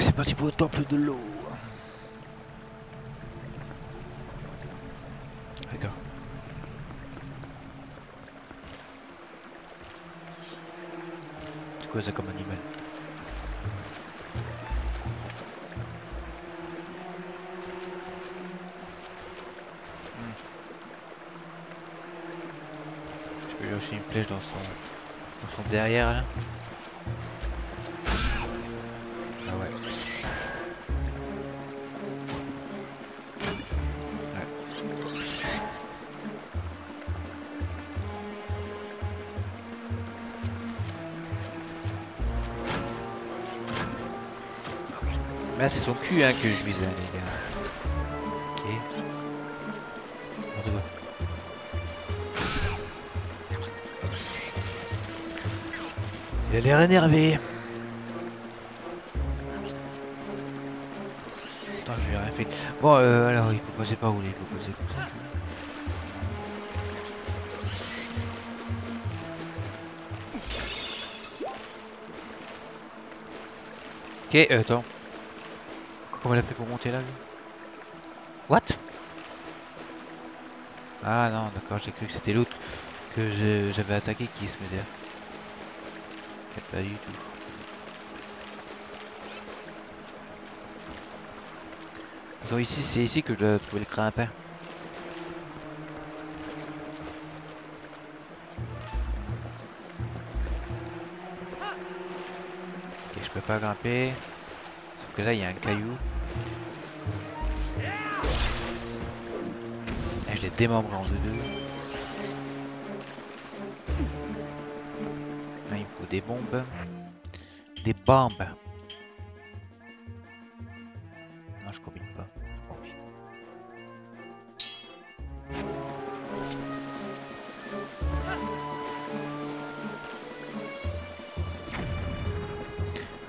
C'est parti pour le temple de l'eau. D'accord. Quoi ça comme animal? Hmm. Je peux lui aussi une flèche dans son, dans son derrière là? Là c'est son cul hein, que je vise hein, les gars. Ok. Il a l'air énervé. Attends, je ai rien fait. Bon, euh, alors, il faut passer par où Il faut passer comme ça. Ok, euh, attends. Comment elle a fait pour monter là lui What? Ah non, d'accord, j'ai cru que c'était l'autre que j'avais attaqué qui se mettait. Pas du tout. Façon, ici, c'est ici que je dois trouver le grimpin. Ok, je peux pas grimper. Sauf que là, il y a un caillou. Je l'ai démembré en deux. Là, il faut des bombes. Des bombes. Non, je combine pas.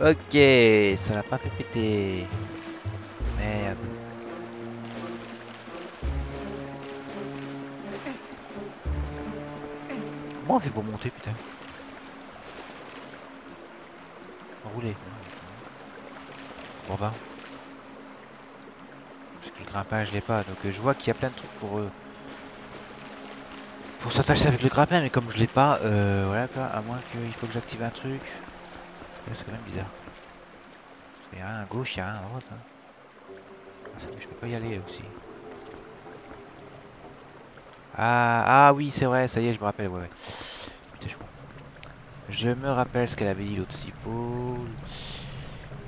Ok, ça l'a pas fait péter. Pour monter, putain Rouler. Bon bah. Parce que le grimpin, je l'ai pas. Donc euh, je vois qu'il y a plein de trucs pour... Euh, pour s'attacher avec le grimpin, mais comme je l'ai pas, euh, voilà quoi. À moins qu'il faut que j'active un truc. C'est quand même bizarre. Il y a rien à gauche, il y a rien à droite. hein. Ah, je peux pas y aller aussi. Ah, ah oui, c'est vrai, ça y est, je me rappelle, ouais. ouais. Je, me rappelle ce qu'elle avait dit l'autre. Faut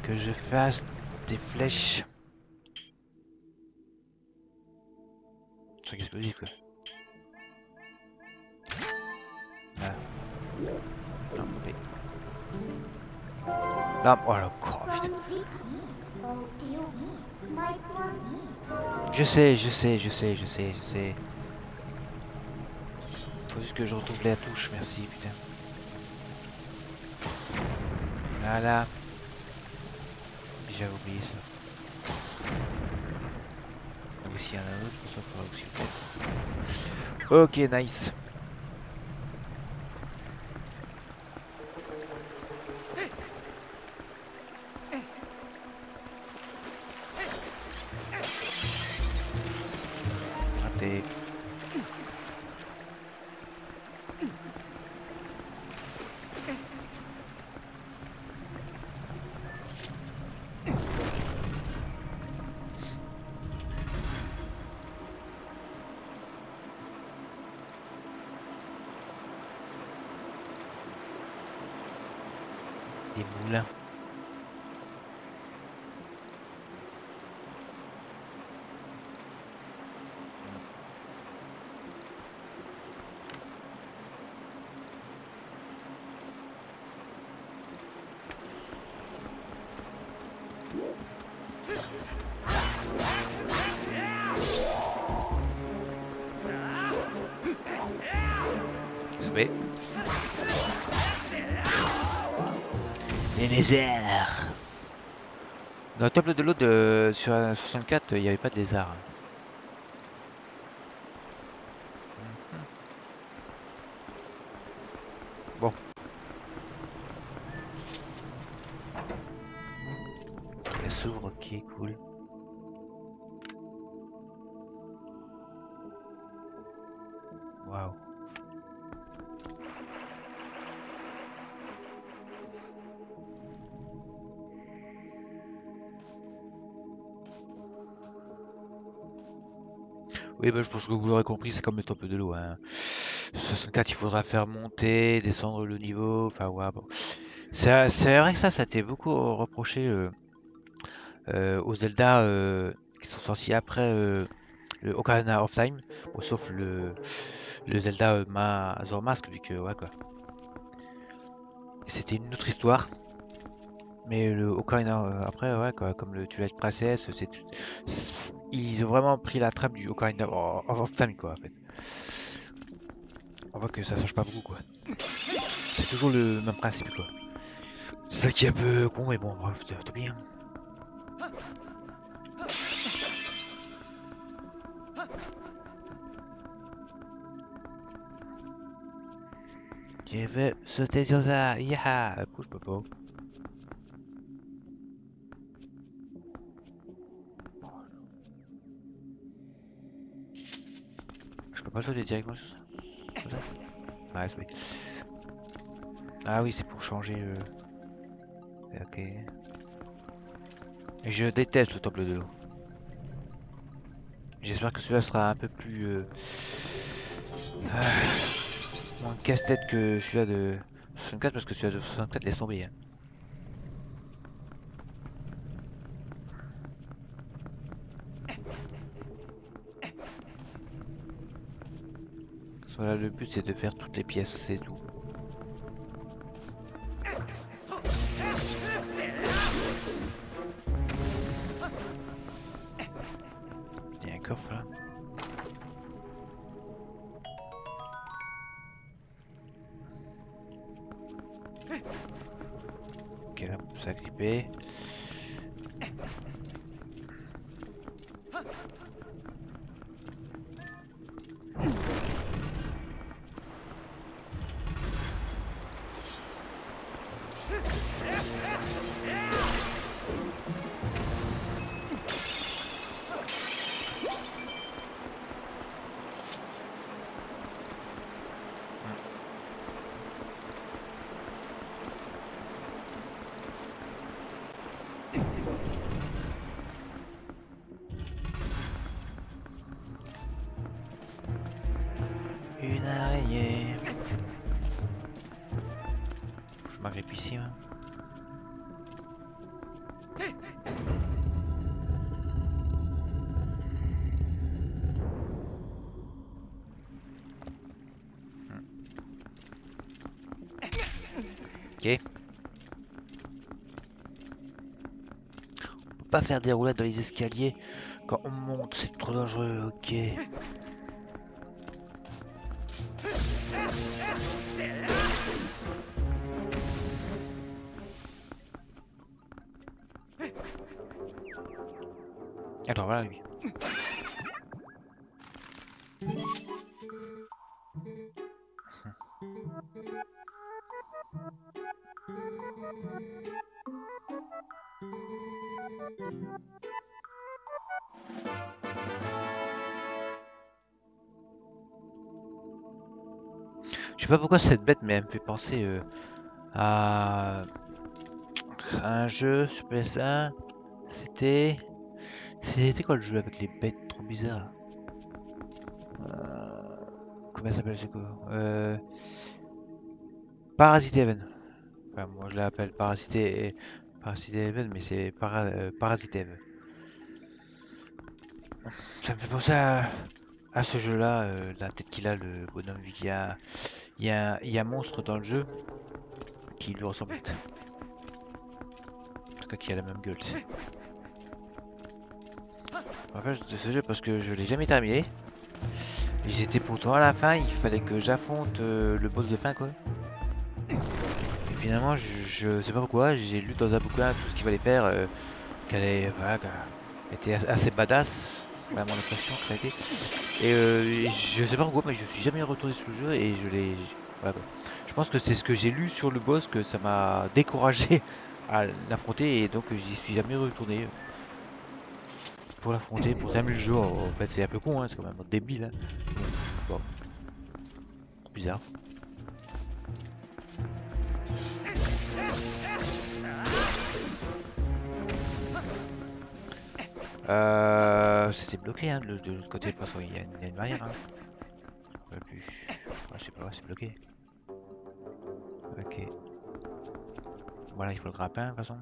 que je fasse des flèches. Truc explosif, quoi. Ah. Non, mais... Non, oh là, oh, putain. Je sais, je sais, je sais, je sais, je sais. Faut juste que je retrouve la touche, merci, putain. Voilà. J'avais oublié ça. Donc s'il y en a un autre, ça fera aussi le Ok, nice. Des moulins. Dans le temple de l'eau de sur la 64, il n'y avait pas de lézards. Bah, je pense que vous l'aurez compris, c'est comme le temple de l'eau. Hein. 64, il faudra faire monter, descendre le niveau. Enfin, ouais, bon. C'est vrai que ça, ça a été beaucoup reproché euh, euh, aux Zelda euh, qui sont sortis après le Ocarina of Time. Bon, sauf le, le Zelda Majora's Mask, vu que, ouais, quoi. C'était une autre histoire. Mais le Ocarina après, ouais, quoi, comme le Twilight Princess, c'est ils ont vraiment pris la trappe du Ocarina of Time, quoi, en fait. On voit que ça change pas beaucoup, quoi. C'est toujours le même principe, quoi. C'est ça qui est un peu con, mais bon, bref, c'est bien. Je veux sauter sur ça, yaha! Du coup, je peux pas. Pas sauter directement sur ça? Ouais, c'est. Ah oui, c'est pour changer le... Ok. Je déteste le temple de l'eau. J'espère que celui-là sera un peu plus... euh, ah, moins casse-tête que celui-là de 64 parce que celui-là de 64 laisse tomber. hein. Voilà, le but c'est de faire toutes les pièces, c'est tout. Peut pas faire des roulades dans les escaliers quand on monte, c'est trop dangereux, ok. Pourquoi cette bête, mais elle me fait penser euh, à un jeu sur PS1. C'était. C'était quoi le jeu avec les bêtes trop bizarres euh... Comment ça s'appelle c'est quoi? Euh... Parasite Even. Enfin, moi je l'appelle Parasite, Parasite Even, mais c'est euh, Parasite Eve. Ça me fait penser à, ce jeu-là, la tête qu'il a, le bonhomme, vu a... Il y, a, un monstre dans le jeu qui lui ressemble. En tout cas, qui a la même gueule. tu sais. En fait, de ce jeu parce que je l'ai jamais terminé. J'étais pourtant à la fin, il fallait que j'affronte euh, le boss de fin quoi. Et finalement, je, je sais pas pourquoi, j'ai lu dans un bouquin tout ce qu'il fallait faire, euh, qu'elle était as- assez badass, voilà mon que ça a été. Et euh, je sais pas pourquoi, mais je suis jamais retourné sur le jeu et je l'ai, voilà, quoi. Je pense que c'est ce que j'ai lu sur le boss que ça m'a découragé à l'affronter et donc j'y suis jamais retourné pour l'affronter, pour terminer le jeu. En fait, c'est un peu con, hein, c'est quand même débile. Hein. Bon. Bizarre. Euh, c'est bloqué hein, de, l'autre côté parce qu'il y, a une barrière. Hein. Plus... je sais pas, c'est bloqué. Ok. Voilà, il faut le grappin de toute façon.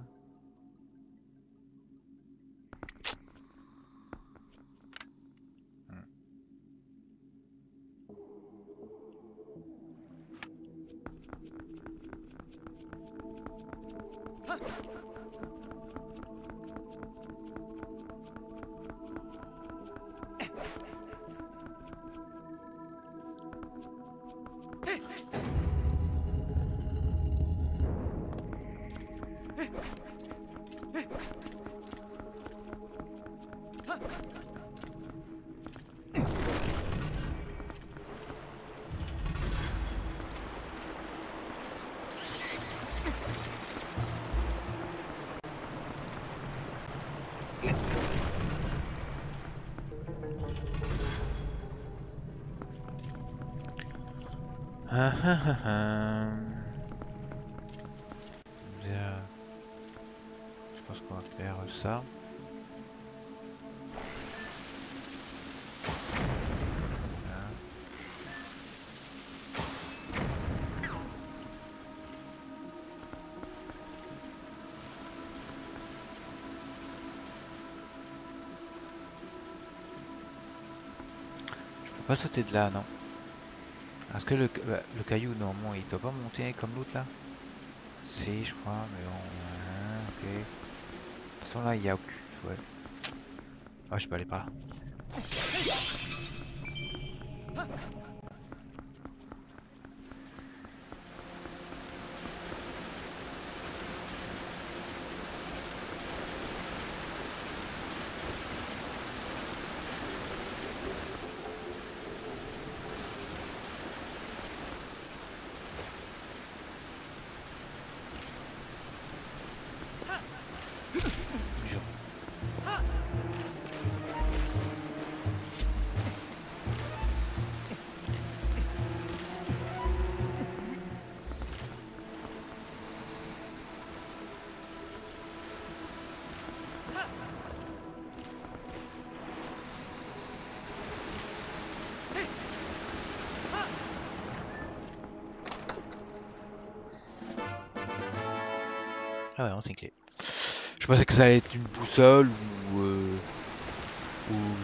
Sauter de là, non est-ce que le, bah, le caillou, normalement, il doit pas monter comme l'autre là Si, je crois, mais bon... Hein, ok. De toute façon, là, il y a aucun... Ouais. Oh, je peux aller par là. Ah ouais, non, c'est clé. Je pensais que ça allait être une boussole ou, euh, ou,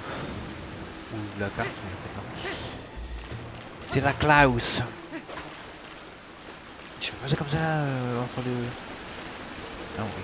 ou la carte, mais C'est la Klaus. Je me faisais comme ça euh, entre le... Ah oui.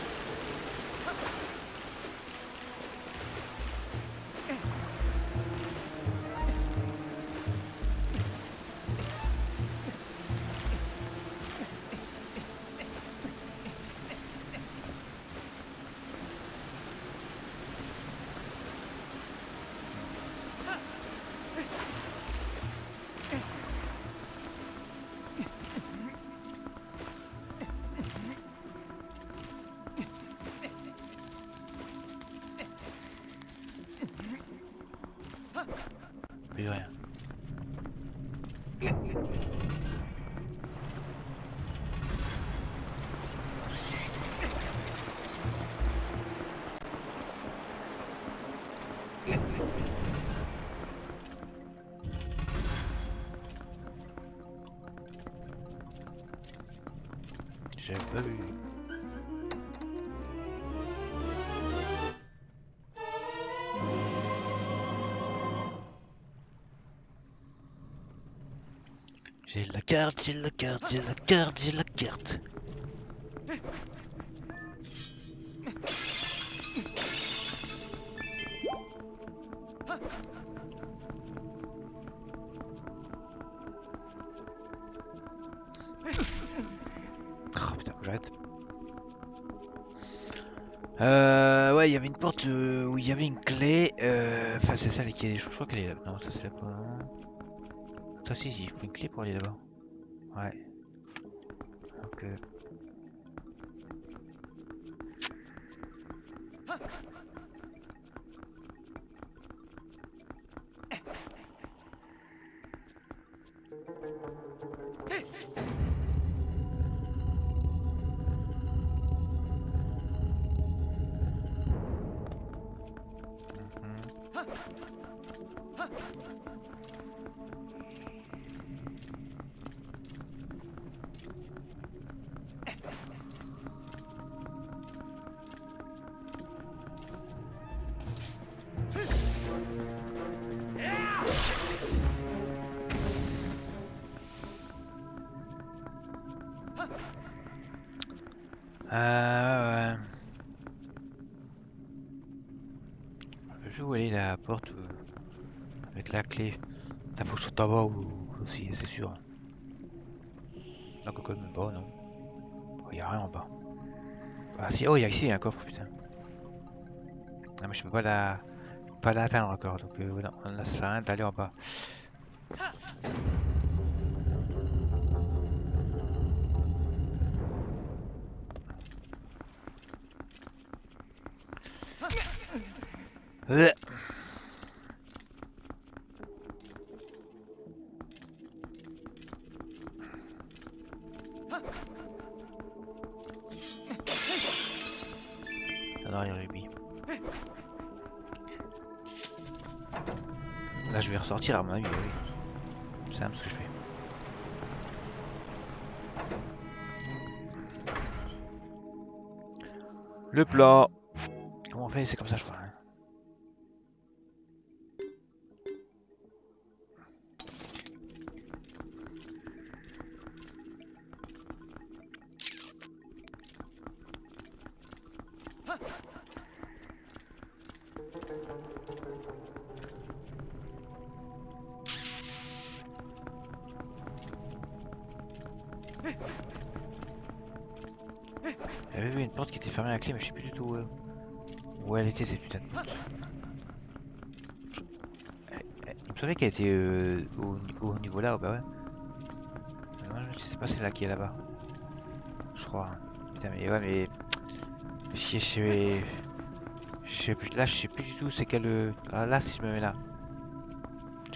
J'ai la carte, j'ai la carte, j'ai la carte, j'ai la carte. Oh putain, j'arrête. Euh, ouais, il y avait une porte euh, où il y avait une clé. Euh, enfin, c'est ça qui est. Je crois qu'elle est là. Non, ça c'est là. Ça si, il faut une clé pour aller là-bas. Ouais. Aussi, c'est sûr. Non, coco, même pas, non. Oh, y a rien en bas. Ah si, oh, y a ici un coffre, putain. Non, mais je peux pas la, pas l'atteindre encore, donc euh, non, là ça sert à rien d'aller en bas. Là, je vais ressortir à mon avis. Oui. C'est ce que je fais. Le plat. Comment on fait? C'est comme ça, je crois. Était cette putain de Il me qu'elle était euh, au, au niveau là, oh, bah ouais. Je sais pas c'est là qui est là-bas. Je crois. Putain, mais ouais, mais. Je sais. Je sais plus. Là, je sais plus du tout c'est quel. euh, ah, là, si je me mets là.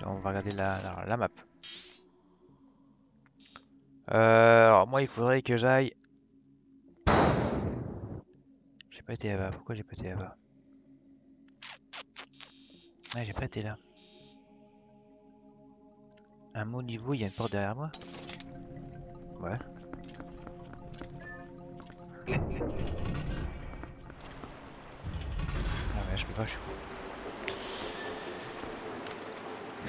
On va regarder la, la, la map. Euh, alors, moi, il faudrait que j'aille. J'ai pas été là-bas. Pourquoi j'ai pas été là-bas? J'ai pas été là. À mon niveau, il y a une porte derrière moi Ouais. Ah mais je peux pas, je suis fou.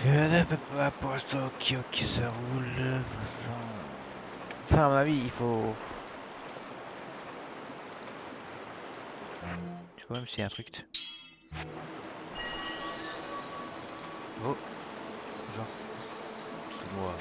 Je ne peux pas pour se roule. Ça, à mon avis, il faut. Je vois même s'il y a un truc. Oh Genre. Excuse-moi.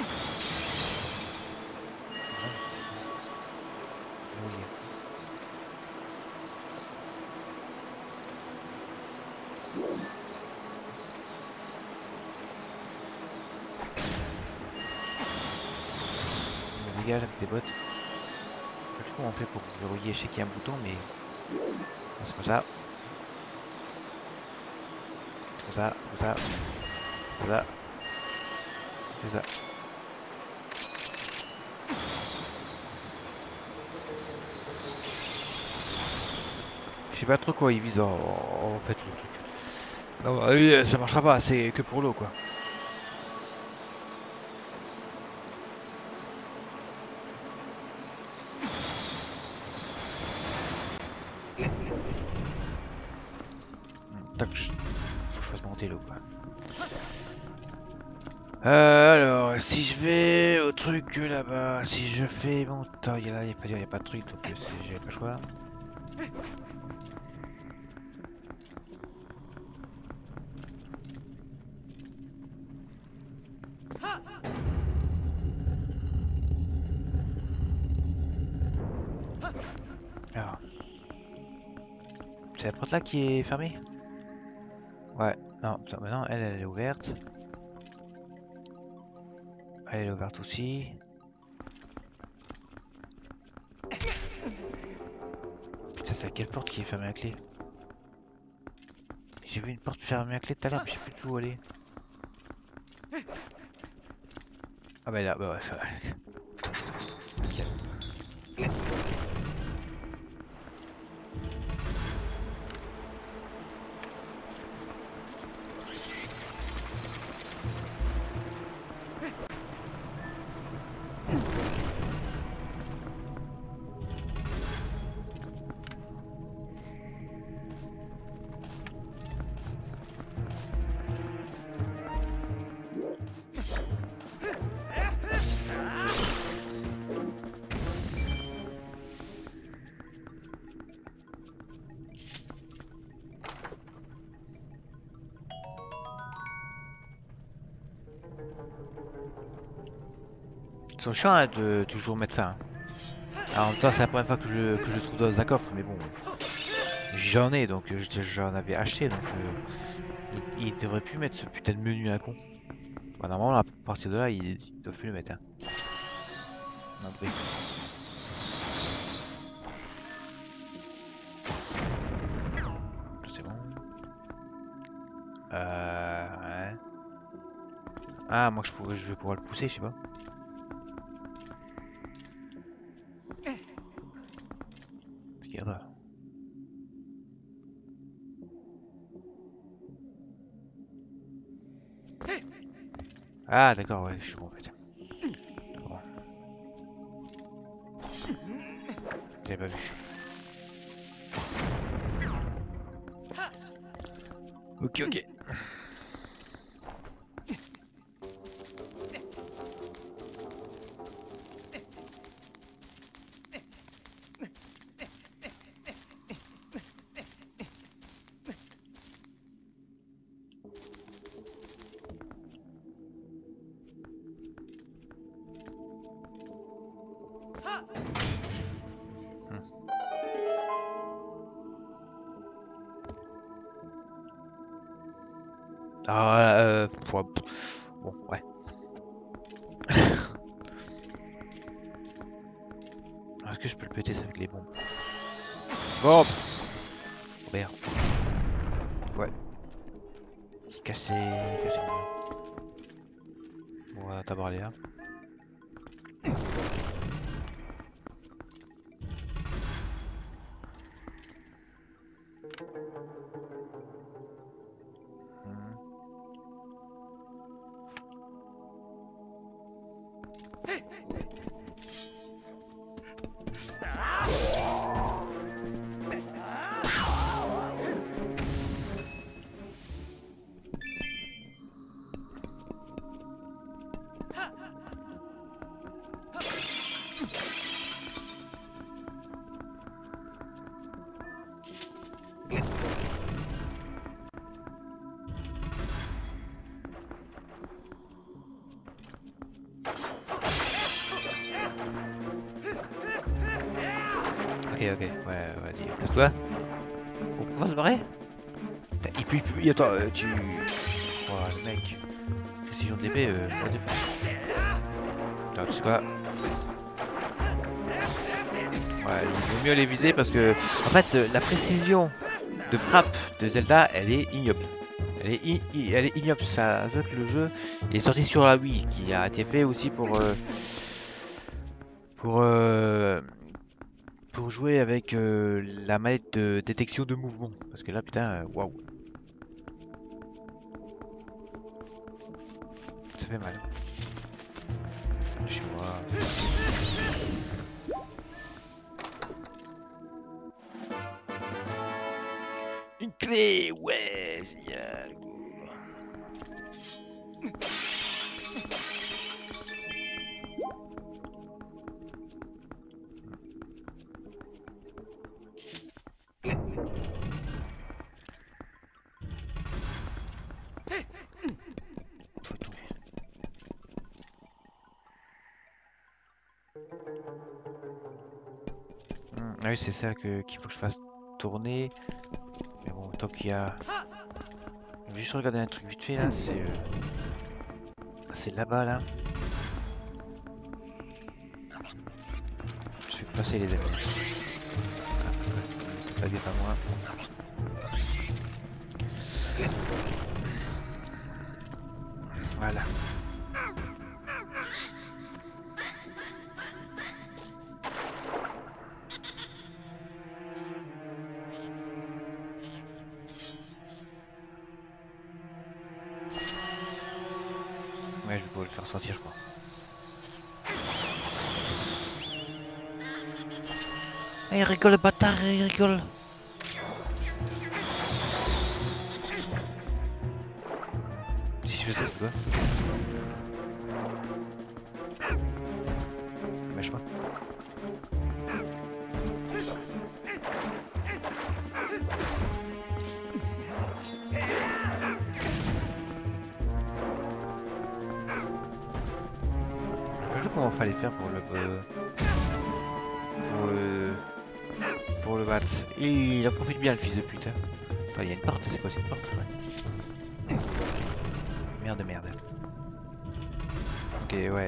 Dégage avec tes bottes. Je sais pas comment on fait pour verrouiller. Je sais qu'il un bouton, mais. C'est comme ça. C'est comme ça, comme ça. C'est ça. Je sais pas trop quoi il vise en, en fait le truc. Non, bah, oui, ça marchera pas, c'est que pour l'eau quoi. Euh, alors, si je vais au truc là-bas, si je fais bon, attends, il a là, il y a a pas de truc, donc euh, j'ai pas le choix. Alors. C'est la porte là qui est fermée? Ouais, non, maintenant elle, elle est ouverte. Elle est ouverte aussi. Putain, c'est à quelle porte qui est fermée à clé? J'ai vu une porte fermée à clé tout à l'heure, mais je sais plus tout où aller. Ah bah là, bah ouais, ouais. Nickel. Ils sont chiants hein, de toujours mettre ça. Alors, en même temps, c'est la première fois que je, que trouve dans un coffre, mais bon. J'en ai, donc je- j'en avais acheté, donc euh, ils devraient plus mettre ce putain de menu à la con. Bah, normalement, à partir de là, ils, doivent plus le mettre. Hein. C'est bon. Euh, ouais. Ah, moi je, pourrais, je vais pouvoir le pousser, je sais pas. Ah d'accord, ouais, je suis bon en fait. Bon. J'avais pas vu. Ok, ok. Je peux le péter ça avec les bombes Bon. Merde. Ouais. Il est cassé, cassé. Bon, on va d'abord aller là. Attends, euh, tu... Oh, le mec. Précision d'épée, euh, what the fuck. Attends, tu sais quoi Ouais, il vaut mieux les viser parce que... En fait, euh, la précision de frappe de Zelda, elle est ignoble. Elle est, i- i- elle est ignoble, ça veut que le jeu est sorti sur la Wii, qui a été fait aussi pour... euh, pour... euh, pour jouer avec euh, la manette de détection de mouvement. Parce que là, putain, euh, waouh. Ça fait mal. Chez moi. Une clé, ouais, génial. C'est ça qu'il faut que je fasse tourner. Mais bon, tant qu'il y a... Je vais juste regarder un truc vite fait là, c'est... euh, C'est là-bas là. Je vais passer les amis. Ah. Pas bien, pas moi.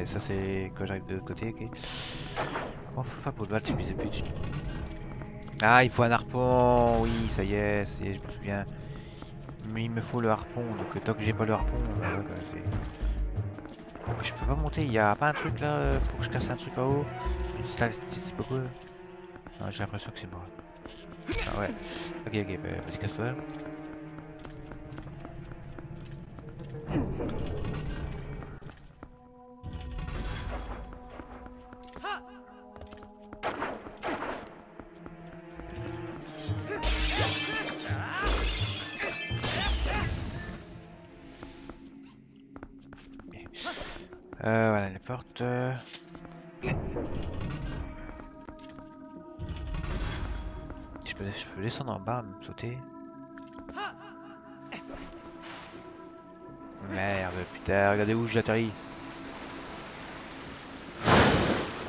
Ça c'est quand j'arrive de l'autre côté, ok. Comment faut faire pour le battre ce fils de pute Ah, il faut un harpon, oui, ça y est, ça y est, je me souviens. Mais il me faut le harpon, donc tant que j'ai pas le harpon. Pourquoi je peux pas monter Il y a pas un truc là euh, pour que je casse un truc en haut? Une stalactite, c'est pas quoi j'ai l'impression que c'est moi. Ah ouais. Ok, ok, bah, vas-y, casse-toi. Portes. Je peux, je peux descendre en bas, me sauter. Merde, putain, regardez où j'atterris.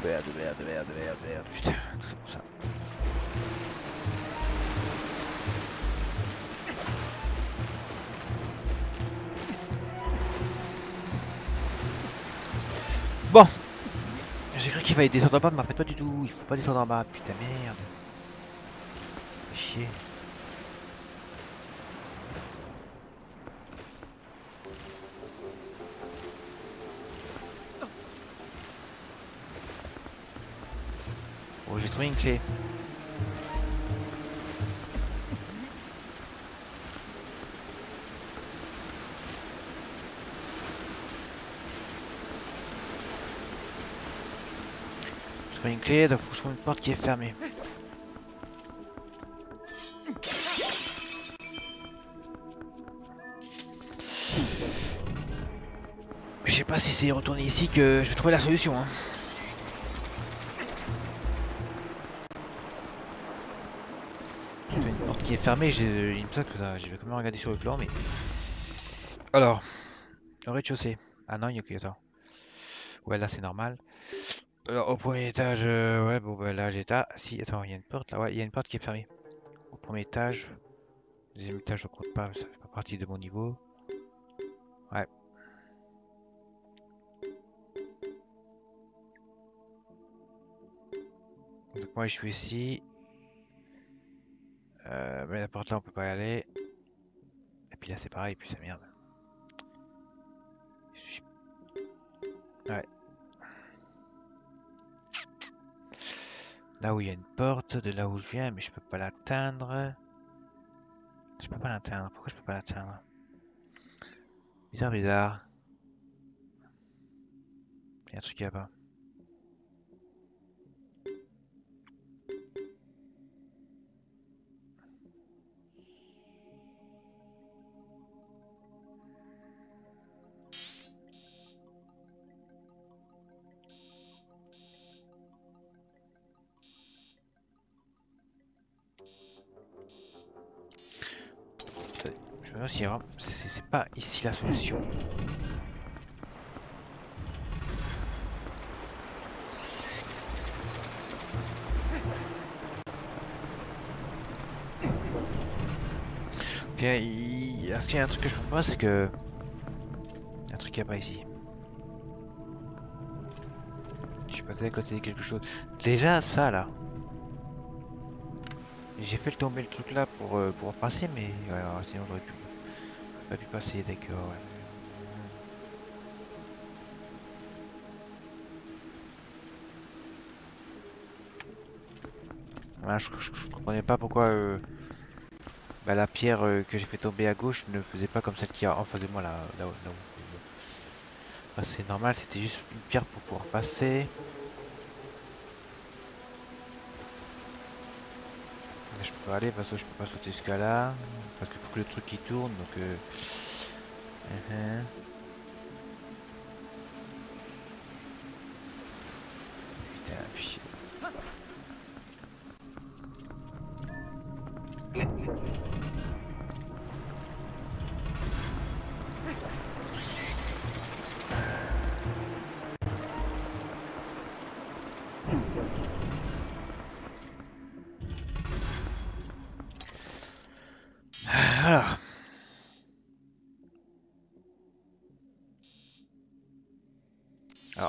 Merde, merde, merde, merde, merde, putain, tout ça Bon, j'ai cru qu'il fallait descendre en bas, mais en fait pas du tout. Il faut pas descendre en bas. Putain merde. Chier. Oh, j'ai trouvé une clé. Une clé, donc faut que je trouve une porte qui est fermée. Je sais pas si c'est retourner ici que je vais trouver la solution. Hein. Une porte qui est fermée, il me semble que ça, je vais quand même regarder sur le plan, mais... Alors, au rez-de-chaussée. Ah non, il y a que. Ouais, là c'est normal. Alors, au premier étage, euh, ouais, bon, bah là Ah, si, attends, il y a une porte là, ouais, il y a une porte qui est fermée. Au premier étage. Deuxième étage, je compte pas, ça fait pas partie de mon niveau. Ouais. Donc, moi je suis ici. Euh, mais la porte là, on peut pas y aller. Et puis là, c'est pareil, puis ça merde. Là où il y a une porte, de là où je viens, mais je peux pas l'atteindre. Je peux pas l'atteindre. Pourquoi je peux pas l'atteindre? Bizarre, bizarre. Il y a un truc là-bas. La solution. Ok, il... est-ce qu'il y a un truc que je comprends c'est que... Un truc qui a pas ici. Je suis passé à côté de quelque chose. Déjà, ça là. J'ai fait tomber le truc là pour euh, pouvoir passer, mais ouais, sinon j'aurais pu pas dû passer, d'accord, ouais. Ah, je, comprenais pas pourquoi euh, bah, la pierre euh, que j'ai fait tomber à gauche ne faisait pas comme celle qui a en face de moi là, ah, c'est normal, c'était juste une pierre pour pouvoir passer. Peux aller parce que je peux pas sauter jusqu'à là. Parce qu'il faut que le truc il tourne donc. euh, uh-huh. Putain, puis-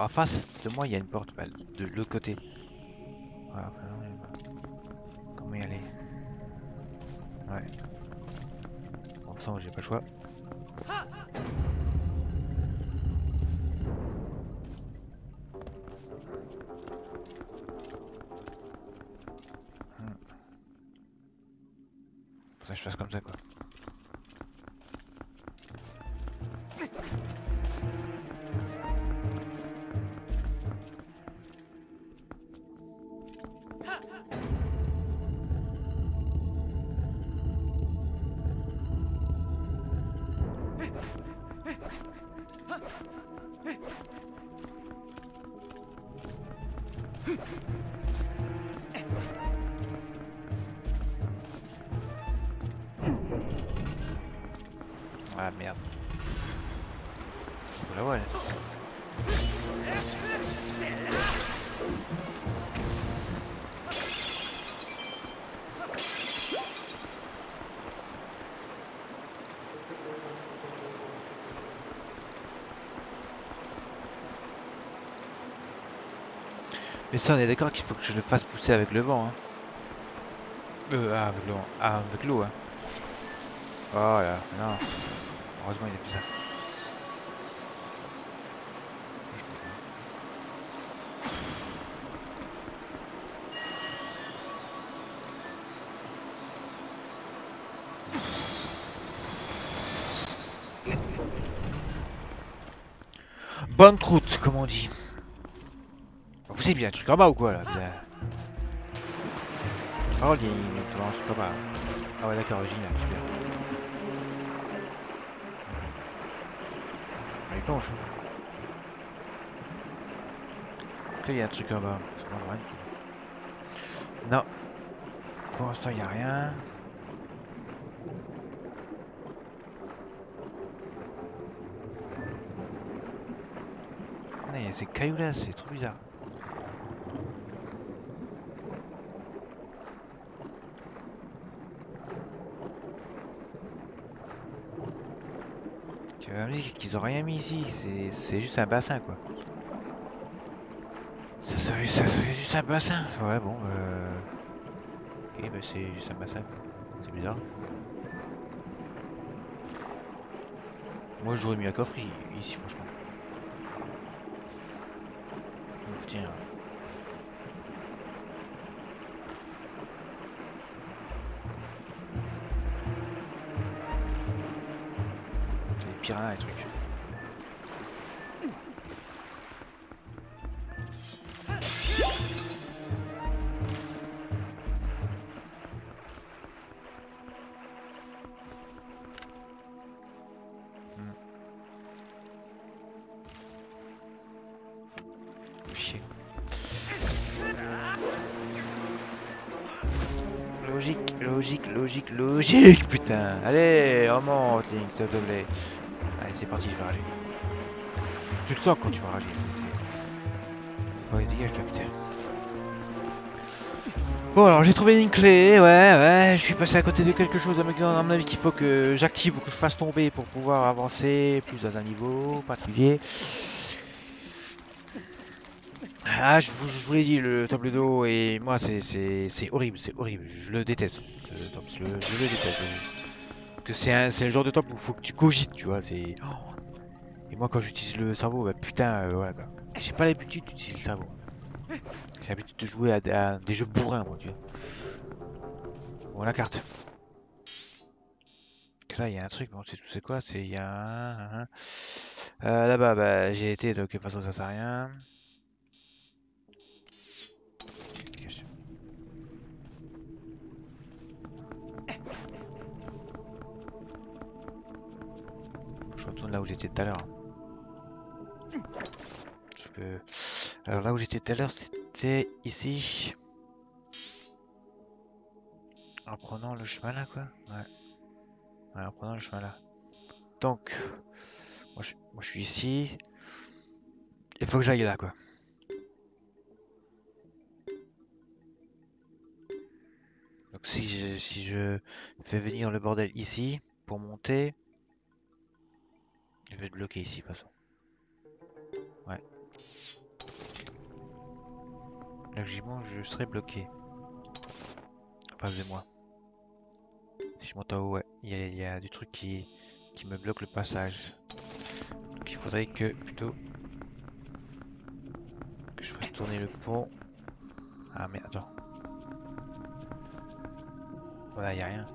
en face de moi il y a une porte bah, de l'autre côté. Voilà, il va- Comment y aller? Ouais. Bon sang j'ai pas le choix. Ça on est d'accord qu'il faut que je le fasse pousser avec le vent. Hein. Euh, ah, avec le vent. Ah, avec l'eau. Hein. Oh là, non. Heureusement il est ça. Bonne croûte, comme on dit. Vous c'est bien un truc en bas ou quoi là bien. Oh, il y a une pas mal. Ah ouais, d'accord, original, super. Ah, il plonge. Est-ce qu'il y a un truc en bas? Parce que moi, rien. Non. Pour l'instant, il n'y a rien. Ah, il y a ces cailloux là, c'est trop bizarre. Qu'ils ont rien mis ici, c'est juste un bassin quoi. Ça serait, juste un bassin Ouais bon euh... Ok bah c'est juste un bassin. C'est bizarre. Moi j'aurais mis un coffre ici franchement. Tiens. Allez, c'est parti, je vais rager. Tu le sens quand tu vas rager, c'est... Ouais, dégage-toi, putain. Bon, alors j'ai trouvé une clé, ouais, ouais, je suis passé à côté de quelque chose, à mon avis, qu'il faut que j'active ou que je fasse tomber pour pouvoir avancer plus dans un niveau particulier. Ah, je vous, l'ai dit, le tableau d'eau et moi, c'est- horrible, c'est horrible. Je le déteste. le, je le déteste. Que c'est le genre de top où il faut que tu cogites, tu vois. C'est. oh. Et moi, quand j'utilise le cerveau, bah putain, euh, voilà quoi. J'ai pas l'habitude d'utiliser le cerveau. J'ai l'habitude de jouer à, des jeux bourrins, moi, tu vois. Bon, la carte. Là, il y a un truc, bon, c'est tout, c'est quoi C'est il y a Euh, Là-bas, bah, j'ai été, donc de toute façon, ça sert à rien. Là où j'étais tout à l'heure. Alors là où j'étais tout à l'heure, c'était ici. En prenant le chemin là, quoi. Ouais. Ouais, en prenant le chemin là. Donc, moi je, moi, je suis ici. Il faut que j'aille là, quoi. Donc si je, si je fais venir le bordel ici pour monter, je vais être bloqué ici de toute façon. Ouais. Logiquement, je serai bloqué. Face de moi. Si je monte en haut, ouais, il y a, y des trucs qui, qui me bloquent le passage. Donc il faudrait que plutôt que je fasse tourner le pont. Ah mais attends. Voilà, il a rien.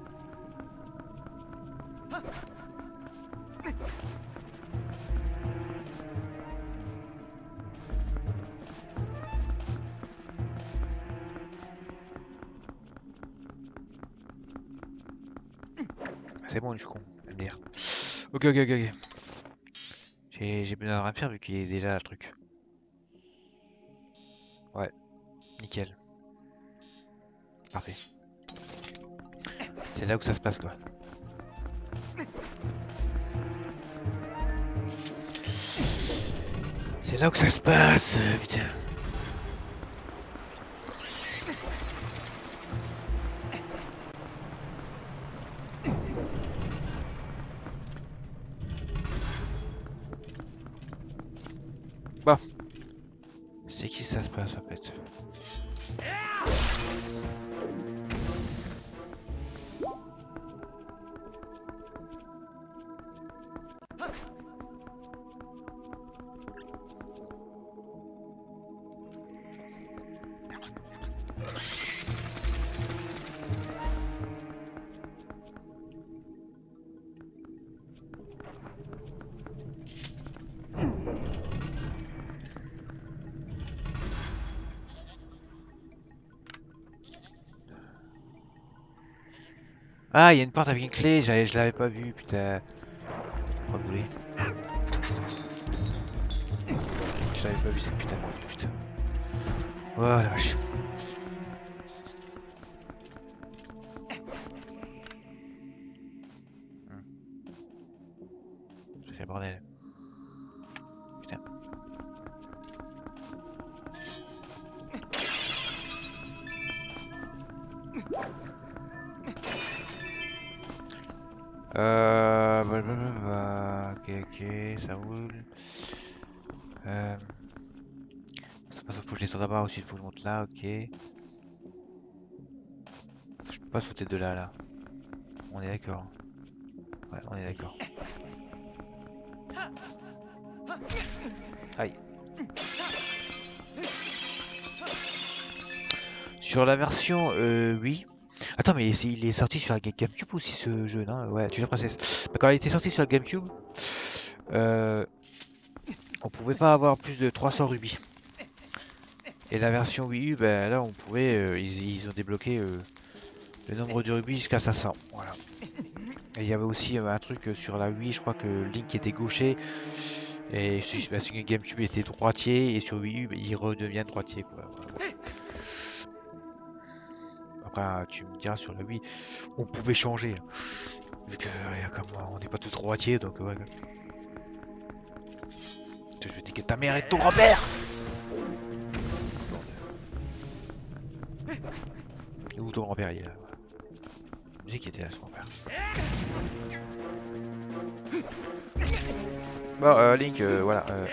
C'est bon, je suis con, dire. Ok, ok, ok, ok. J'ai de rien faire vu qu'il est déjà le truc. Ouais, nickel. Parfait. C'est là où ça se passe quoi. C'est là où ça se passe, euh, putain. Ah, il y a une porte avec une clé, j'avais- je l'avais pas vu, putain. Je l'avais pas vu cette putain de porte, putain. Oh la vache. Aussi, faut que je monte là, ok. Je peux pas sauter de là, là. On est d'accord. Ouais, on est d'accord. Aïe. Sur la version, euh, oui. Attends, mais il est sorti sur la Ga- GameCube aussi ce jeu, non? Ouais, tu Princess. Bah, Quand il était sorti sur la GameCube, euh, on pouvait pas avoir plus de 300 rubis. Et la version Wii U, ben là on pouvait, euh, ils, ont débloqué euh, le nombre de rubis jusqu'à 500. Voilà. Et il y avait aussi euh, un truc sur la Wii, je crois que Link était gaucher. Et bah, sur GameCube était droitier. Et sur Wii U, bah, il redevient droitier. Après, tu me diras sur la Wii, on pouvait changer. hein. Vu que comme on n'est pas tous droitiers, donc ouais. Je dire que ta mère et ton grand-père Où ton grand-père il est là ouais. Je sais qu'il était là, son grand-père. Bon, euh, Link, euh, voilà. Euh...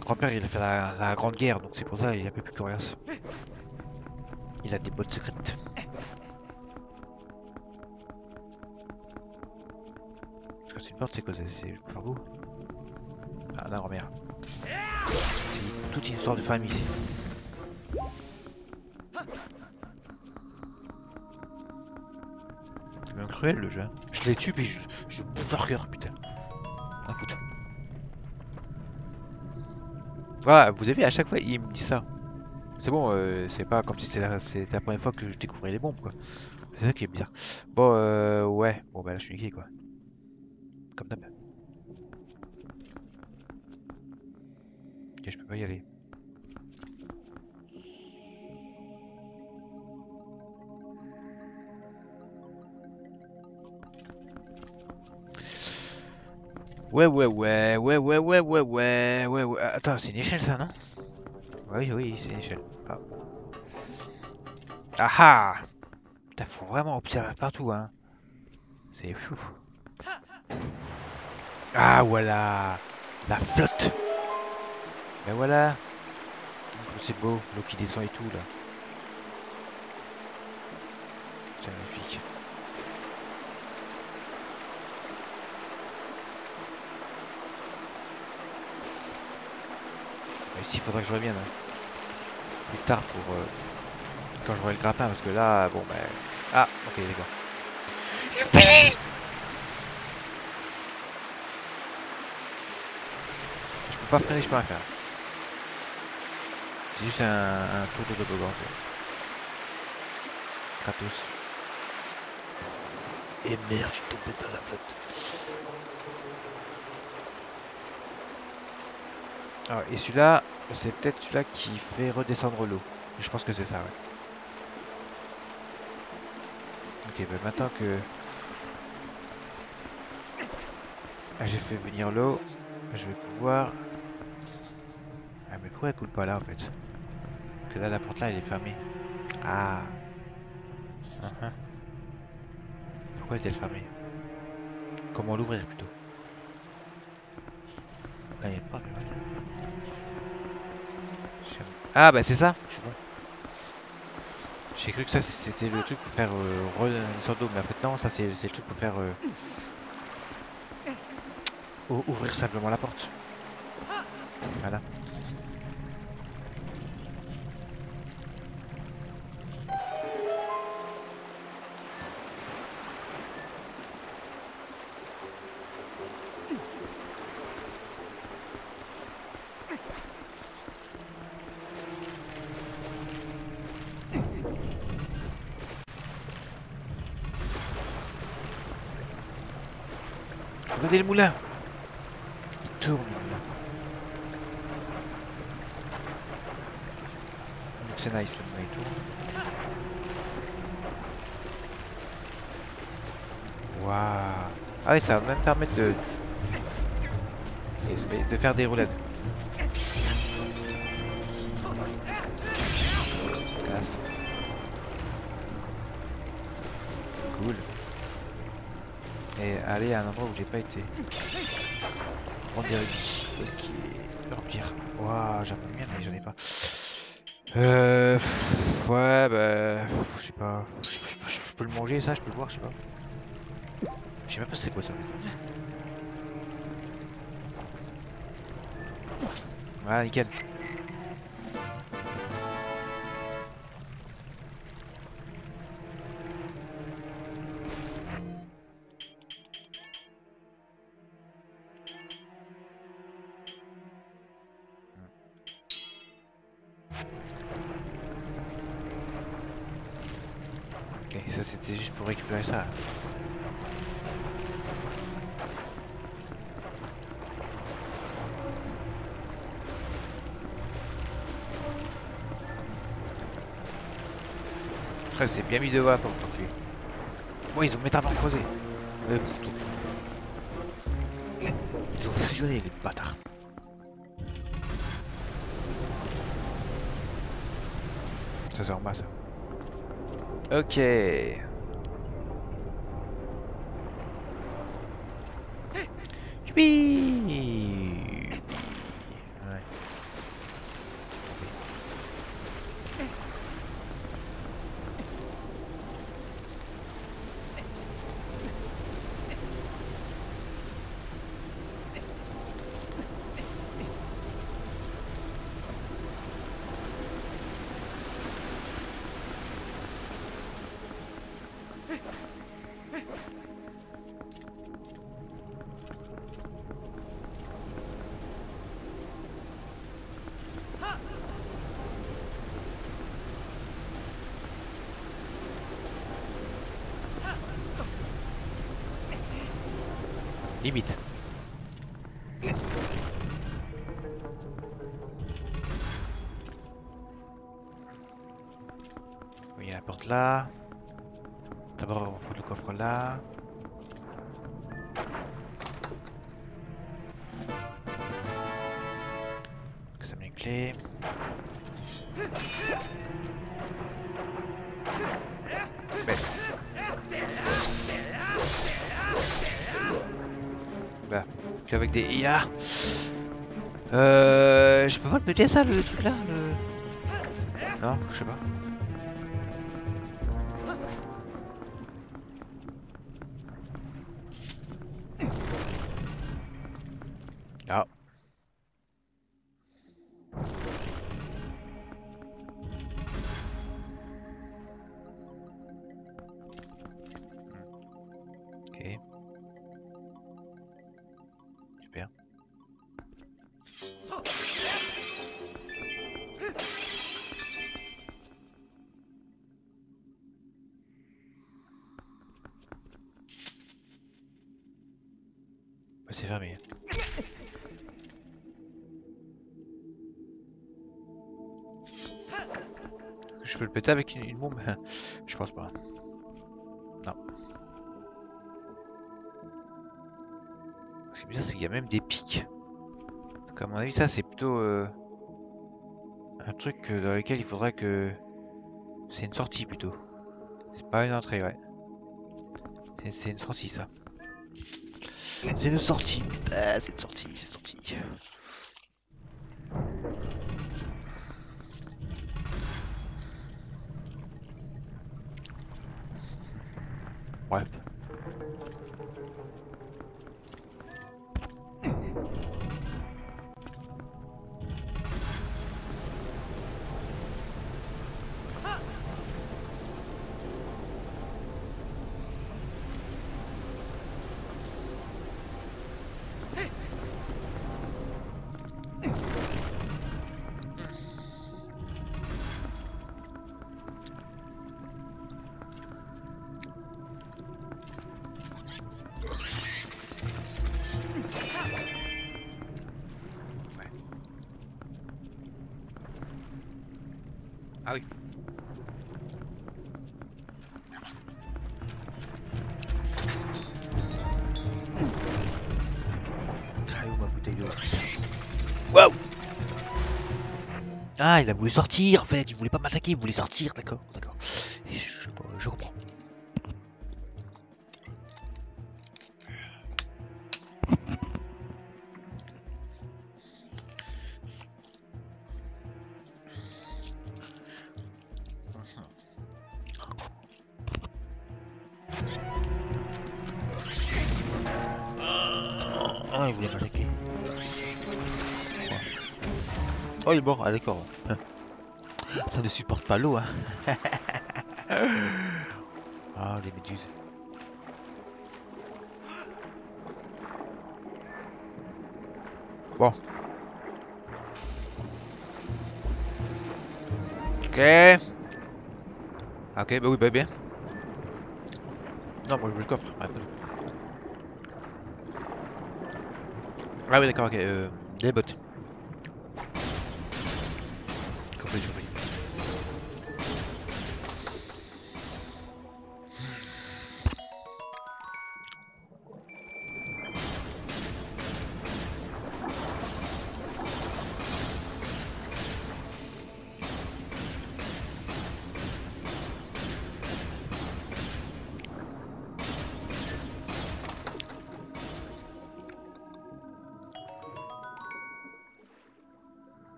Grand-père, il a fait la, grande guerre, donc c'est pour ça il est un peu plus coriace. Il a des bottes secrètes. C'est une porte, c'est quoi C'est le fardeau Ah, la grand-mère. C'est toute une histoire de famille ici. Le jeu. hein. Je les tue puis je, je bouffe leur cœur, putain. Coup de- Voilà, vous avez à chaque fois il me dit ça. C'est bon, euh, c'est pas comme si c'était la, c'était la première fois que je découvrais les bombes quoi. C'est ça qui est bizarre. Bon, euh, ouais, bon bah là je suis niqué quoi. Comme d'hab. Ok, je peux pas y aller. Ouais, ouais, ouais, ouais, ouais, ouais, ouais, ouais, ouais, ouais. Attends, c'est une échelle ça, non? Oui, oui, c'est une échelle. Ah. Ah ah Putain, faut vraiment observer partout, hein. C'est fou. Ah, voilà La flotte Ben voilà Oh, C'est beau, l'eau qui descend et tout, là. Magnifique. Ici, il faudra que je revienne. hein. Plus tard pour... euh, quand j'aurai le grappin, parce que là, bon, ben... Ah, ok, d'accord. Je peux pas freiner, je peux rien faire. C'est juste un, tour de toboggan. quoi. Gratos. Et merde, je suis tombé dans la flotte. Et celui-là, c'est peut-être celui-là qui fait redescendre l'eau. Je pense que c'est ça, ouais. Ok, bah maintenant que Ah, j'ai fait venir l'eau, je vais pouvoir... Ah mais pourquoi elle coule pas là en fait? Que là la porte là elle est fermée. Ah. Uhum. Pourquoi est-elle fermée? Comment l'ouvrir plutôt? Pas, Ah bah c'est ça. J'ai cru que ça c'était le truc pour faire euh, redonner sur d'eau, mais fait non, ça c'est le truc pour faire euh, ou- ouvrir simplement la porte. Voilà. Regardez le moulin Il tourne le moulin. Donc c'est nice le moulin il tourne. Waouh Ah oui ça va même permettre de... de faire des roulades. Aller à un endroit où j'ai pas été. Prendre des rubis. Ok. Remplir. Waouh, j'aimerais bien, mais j'en ai pas. Euh. Ouais, bah. Je sais pas. Je, peux le manger, ça Je peux le boire, je sais pas. Je sais même pas c'est quoi ça. Voilà, nickel. Bien mis de voix pour le temps que... Ouais, ils ont métamorphosé. Euh, plutôt que- Ils ont fusionné les bâtards. Ça c'est en bas ça. Ok. Limite. Oui, il y a la porte là. D'abord, on va le coffre là. Ça met une clé. Avec des IA. Euh, je peux pas le péter ça, le truc là le... Non, je sais pas. Péter avec une, bombe? Je pense pas. Non. Ce qui est bizarre, c'est qu'il y a même des pics. Donc à mon avis, ça c'est plutôt euh, un truc dans lequel il faudrait que... C'est une sortie plutôt. C'est pas une entrée, ouais. C'est- une sortie ça. C'est une sortie, putain, c'est une sortie, c'est une sortie. Ah, il a voulu sortir en fait, il voulait pas m'attaquer, il voulait sortir, d'accord, d'accord. Je, je, comprends. Ah, il voulait m'attaquer. Oh, il est mort. Ah, d'accord. Ne supporte pas l'eau, hein. ah, les méduses. Bon. Ok. Ok, bah oui, bah bien. Non, moi je veux le coffre. Bref, Ah oui, d'accord, ok. Euh, des bottes.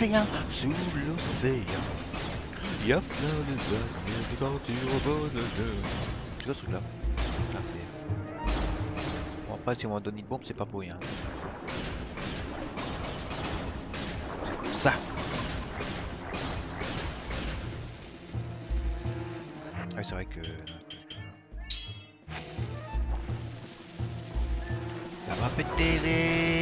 l'océan, sous l'océan. Y'a plein de blagues, de tortures, Tu vois ce truc là ah, Bon après si on m'a donné une bombe c'est pas pour rien. Ça Ah c'est vrai que... Ça va péter les...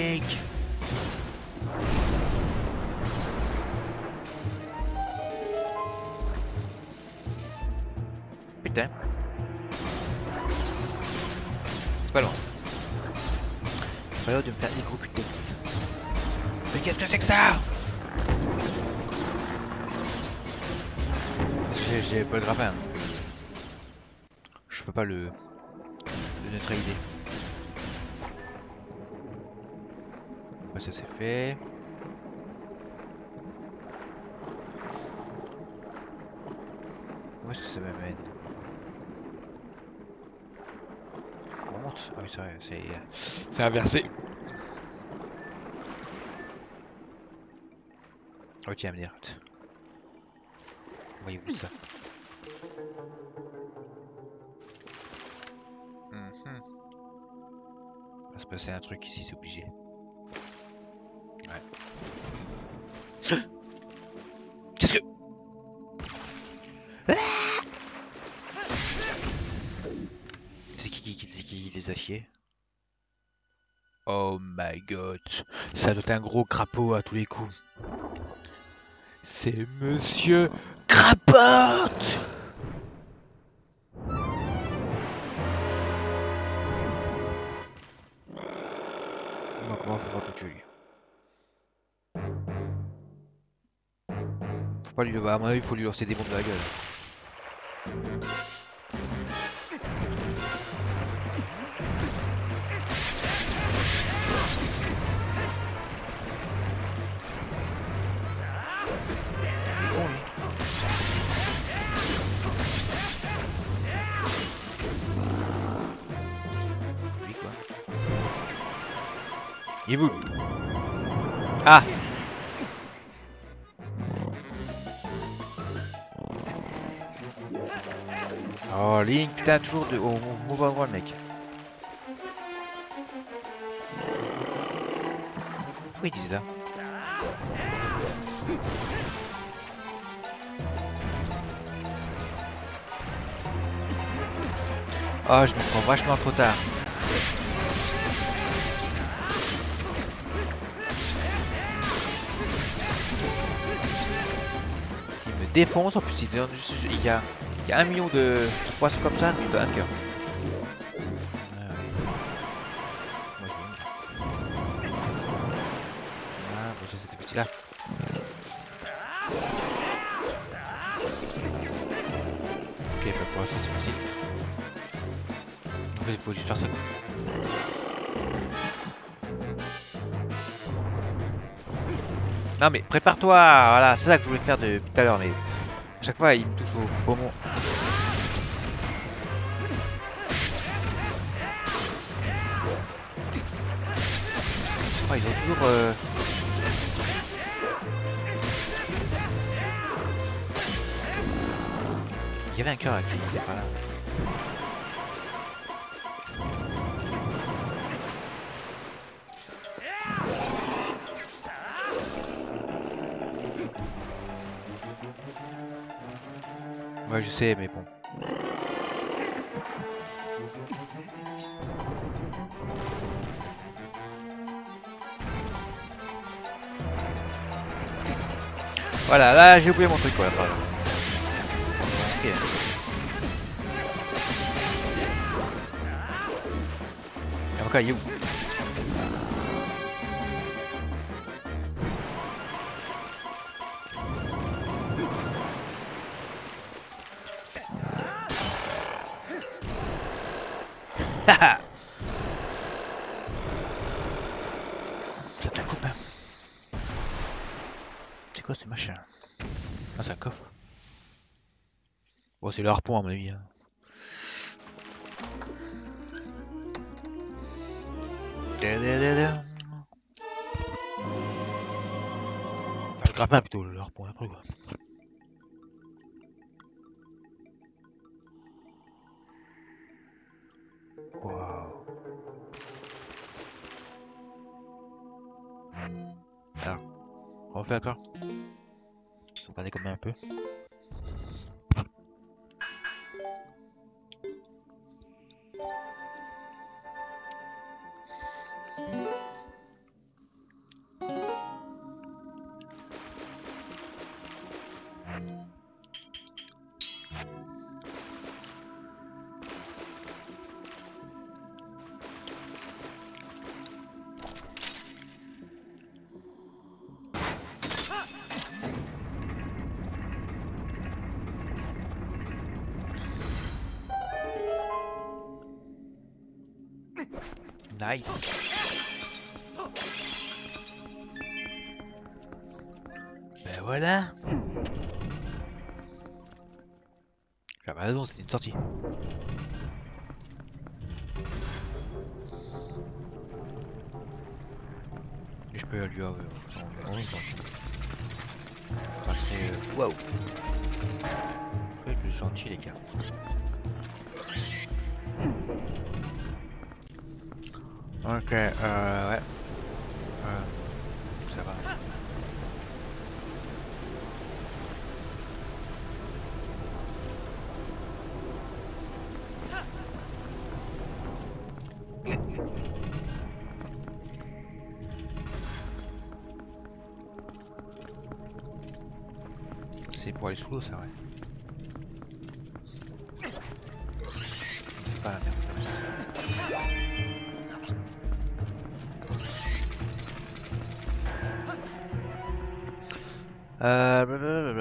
J'ai- pas le grappin. euh, Je peux pas le, le neutraliser. Bah, ça c'est fait. Où est-ce que ça m'amène? On monte Ah oui c'est vrai, c'est... Inversé Oh tiens, merde. Voyez-vous ça Mhm. Va se passer un truc ici, c'est obligé. Ouais. Qu'est-ce que... Ah C'est qui qui, qui, qui, qui les a chiés? Oh my god. Ça doit être un gros crapaud à tous les coups. C'est Monsieur Bon, comment faut tuer lui Faut pas lui... faut lui lancer des bombes dans la gueule. Ah Oh, Link, putain, toujours de... au mauvais endroit, le mec. Pourquoi il dit ça Oh, je me prends vachement trop tard. Défonce, en plus il, il y a, un million de poissons comme ça, mais il donne un cœur. Là. Ok, bah pour l'instant c'est facile. En fait, il faut juste faire ça. Non mais prépare-toi, voilà, c'est ça que je voulais faire depuis tout à l'heure, mais à chaque fois il me touche au moment. Oh, ils ont toujours... euh, Il y avait un cœur là qui était pas là. Mais bon. Voilà, là j'ai oublié mon truc, où? C'est le harpon à mon avis. hein. Enfin, le grappin plutôt, le harpon après quoi. Waouh. Alors, on refait encore. Va quand même un peu.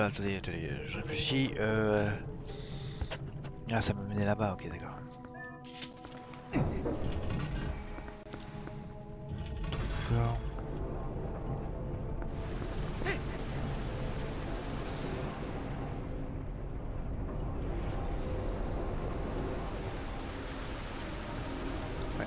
Attendez, attendez, je réfléchis. Euh... Ah, ça me menait là-bas, ok, d'accord. D'accord. Ouais.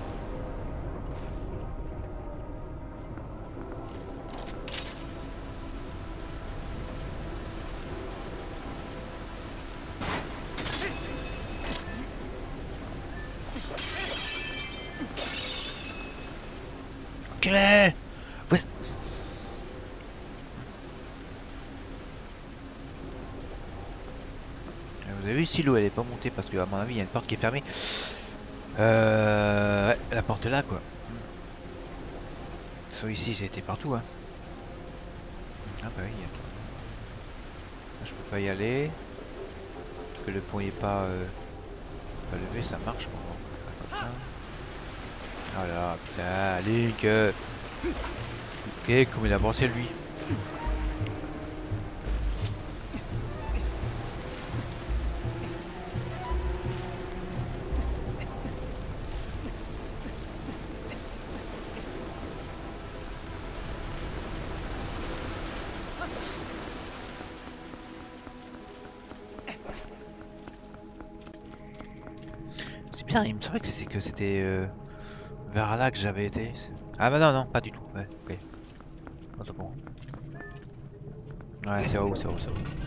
Enculé Vous... Vous avez vu si l'eau elle est pas montée parce que à mon avis il y a une porte qui est fermée. Euh... La porte là quoi. Soit ici c'était partout hein. Ah bah oui. attends. Là, Je peux pas y aller. Parce que le pont il est pas, euh, levé, ça marche. Bon. Oh là, putain, Link. Ok, comme il a avancé lui. C'était euh, vers là que j'avais été. Ah bah non, non, pas du tout. Ouais, ok. Ouais, c'est haut, c'est haut, c'est haut.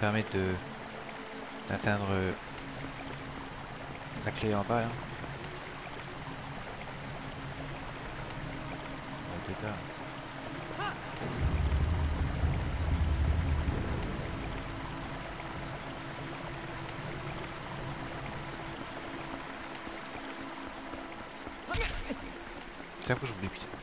Là, ça me permet de d'atteindre la clé en bas. T'es là. C'est un peu j'oublie putain.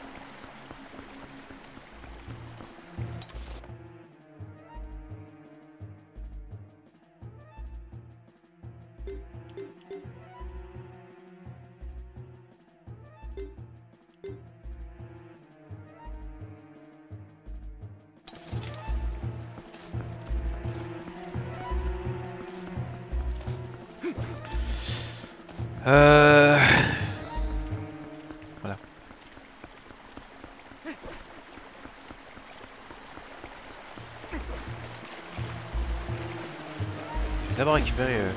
Récupérer... euh,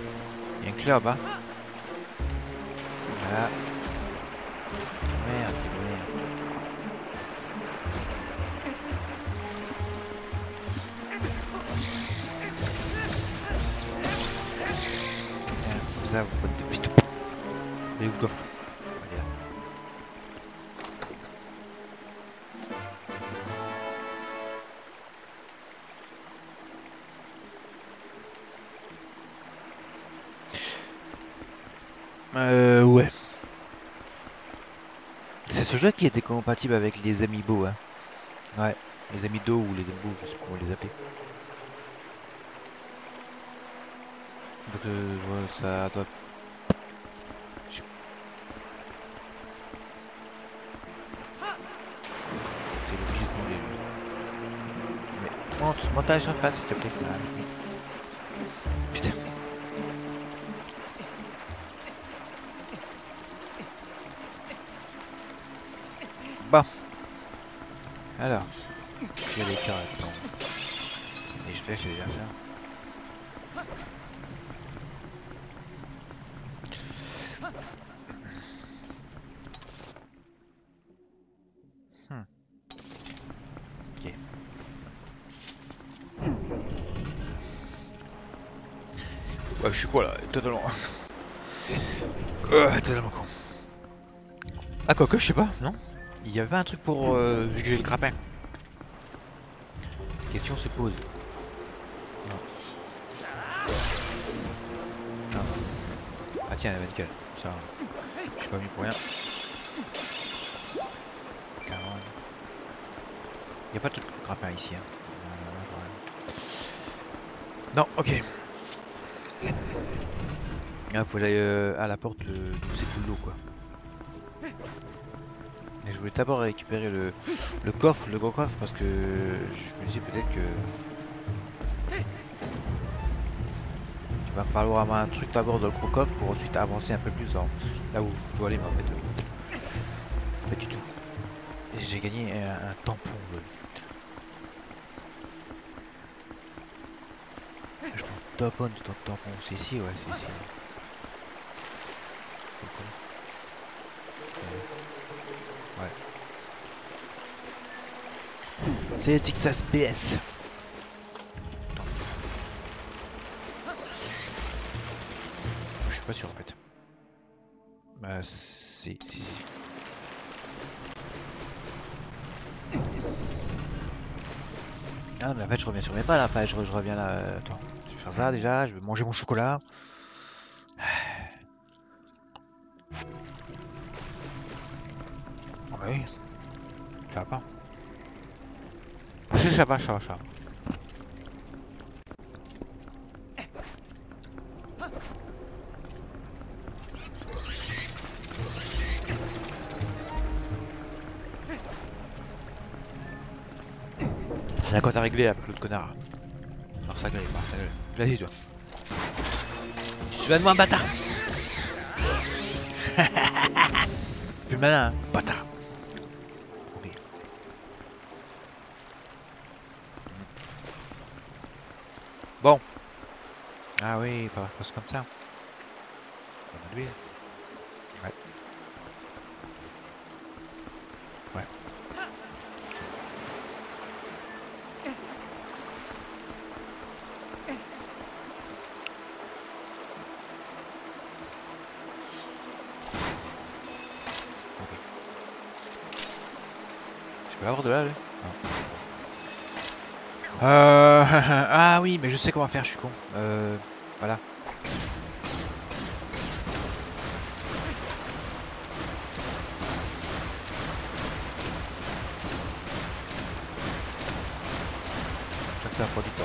Il y a une clé là-bas. Jeu qui était compatible avec les amiibo, hein. Ouais, les amiibo ou les amiibo, je sais pas comment les appeler. Donc euh, ouais, ça doit... Monte, monte à la surface s'il te plaît. Ah, Bon. Alors. J'ai les cœurs là-dedans. Et je vais dire ça. Hmm. Je suis quoi là? Totalement. Euh, totalement con. Ah, quoi que, je sais pas, non? Il y avait un truc pour. euh, vu que j'ai le grappin. Question se pose. Non. Non. Ah, tiens, nickel. Ça, je suis pas mis pour rien. Il y a pas de truc de grappin ici. Hein. Non, ok. Ah, faut aller euh, à la porte euh, d'où c'est coule l'eau quoi. Je voulais d'abord récupérer le, coffre, le gros coffre, parce que je me disais peut-être que il va falloir avoir un truc d'abord dans le gros coffre pour ensuite avancer un peu plus dans là où je dois aller mais en fait. euh, pas du tout. J'ai gagné un, tampon. lol. Je me taponne tampon. C'est ici, ouais, c'est ici. C'est Texas PS. Je suis pas sûr en fait. Bah si. Ah mais en fait je reviens sur mes pas là, enfin je, reviens là. Attends, je vais faire ça déjà, je vais manger mon chocolat. Oui. Ça va pas. Ça va, ça va. J'ai un compte à régler avec l'autre connard. Alors ça gueule, alors ça gueule. Vas-y toi. Tu vas de moi, bâtard Plus malin, hein, bâtard. Bon. Ah oui, pas passe comme ça a de l'huile. Ouais. Ouais. Ok. Je peux avoir de là, là Non. Euh... ah oui, mais je sais comment faire, je suis con. Euh... Voilà. Je crois que ça prend du temps.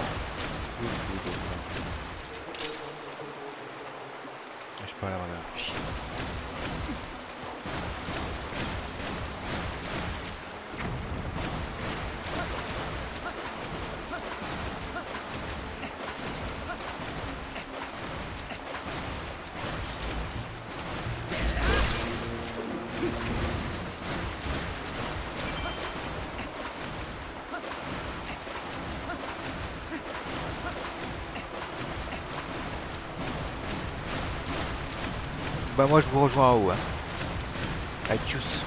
Oui, oui, oui, oui. Je peux aller avoir de la chier. Bah moi je vous rejoins en haut. Hein. Tchuss.